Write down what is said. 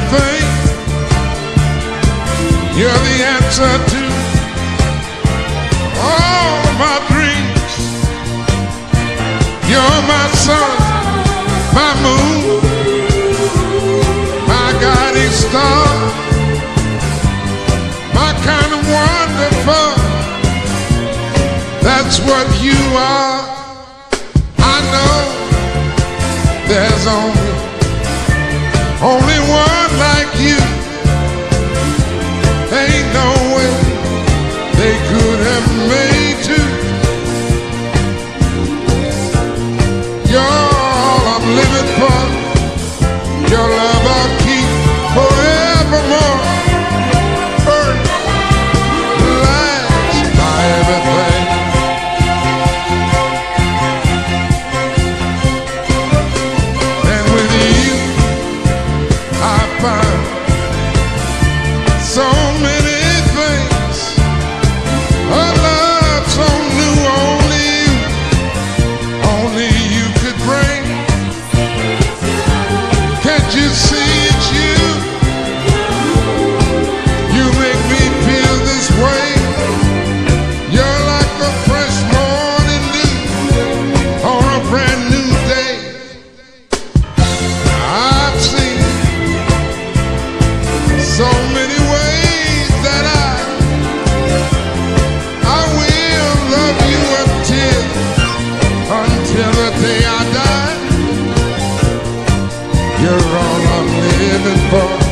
everything. You're the answer to all of my dreams. You're my sun, my moon, my guiding star, my kind of wonderful. That's what you are. I know there's only only You're all I'm living for.